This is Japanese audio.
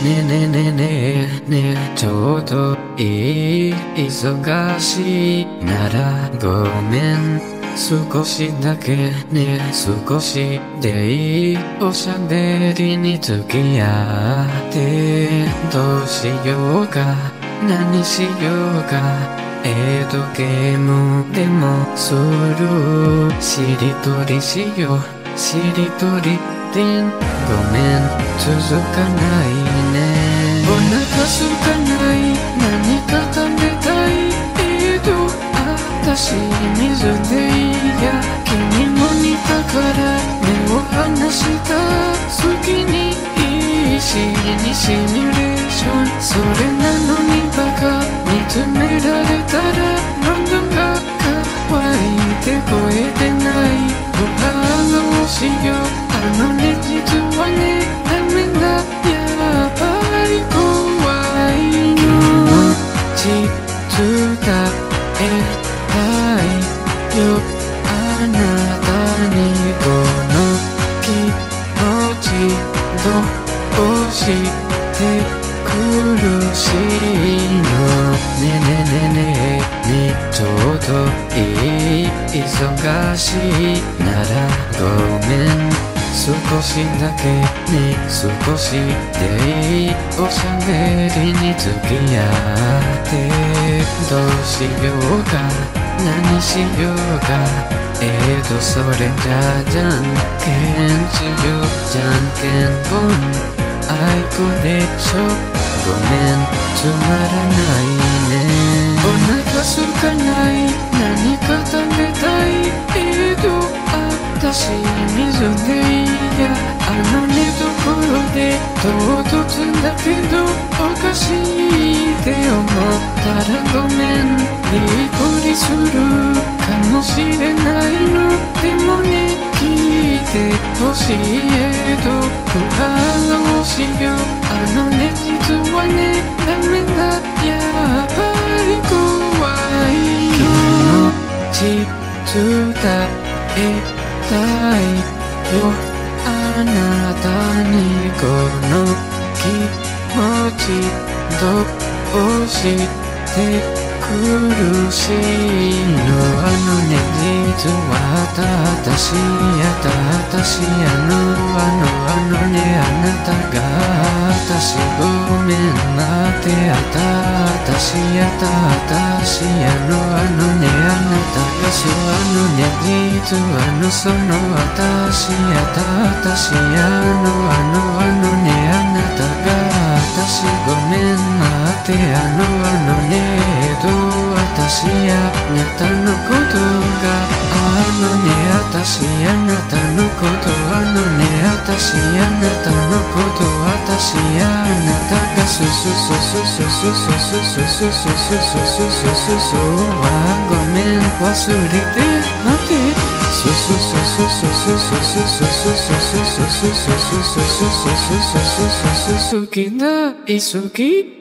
ねえねえねえねねちょうどいい忙しいならごめん。少しだけね少しでいいおしゃべりに付き合って。どうしようか。何しようか。えーとゲームでもするしりとりしよう。しりとり。でん。ごめん。続かないね。お腹すかない何か食べたい。えーと私水でいいや。君も似たから目を離した。好きにいいしにシミュレーション。それなのにバカ。見つめられたら喉が乾よあなたにこの気持ちどうして苦しいのねねねねねちょうどいい忙しいならごめん少しだけね少しでいいおしゃべりに付き合ってどうしようか。何しようか。えーとそれじゃじゃんけん。しようじゃんけんぽん。あいこでしょ。ごめん。つまらないね。お腹すかない。何か食べたい。えーと私水でいいやあのねところで唐突だけどおかしいって思ったらごめんびっくりするかもしれないのでもね聞いてほしいえど不安をしようあのね実はねダメだやっぱり怖い気持ち伝えたいよ。あなたにこの気持ちどうして苦しいのあのね実は私やった私やのあのあのねあなたが私ごめん待ってあった私やった私やのあのねあなたがそうあのね実はのその私やった私やのあのあのねあなたが私ごめん待ってあのあのねど私やあなたのことがあのね私あなたのことあのね私あなたのこと Suki na Isuki